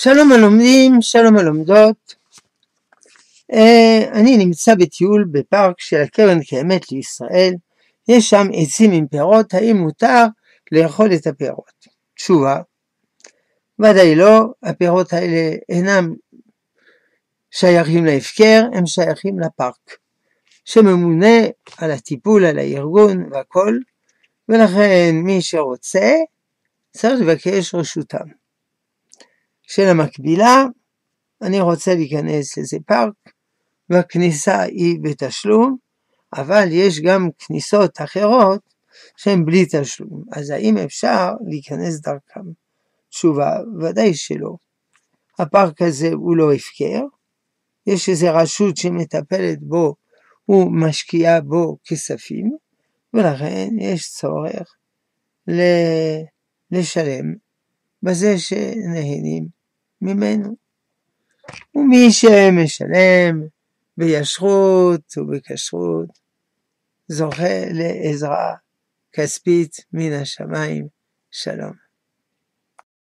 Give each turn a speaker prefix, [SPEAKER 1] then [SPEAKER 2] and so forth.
[SPEAKER 1] שלום הלומדים, שלום הלומדות. אה, אני נמצא בטיול בפארק של הקרן קיימת לישראל. יש שם עצים עם פירות, האם מותר לאכול את הפירות? תשובה, ודאי לא, הפירות האלה אינם שייכים להפקר, הם שייכים לפארק, שממונה על הטיפול, על הארגון והכל, ולכן מי שרוצה צריך לבקש רשותם. של המקבילה, אני רוצה להיכנס לאיזה פארק, והכניסה היא בתשלום, אבל יש גם כניסות אחרות שהן בלי תשלום, אז האם אפשר להיכנס דרכם? תשובה, ודאי שלא. הפארק הזה הוא לא הפקר, יש איזו רשות שמטפלת בו ומשקיעה בו כספים, ולכן יש צורך לשלם בזה שנהנים ממנו. ומי שמשלם בישרות ובכשרות זוכה לעזרה כספית מן השמיים. שלום.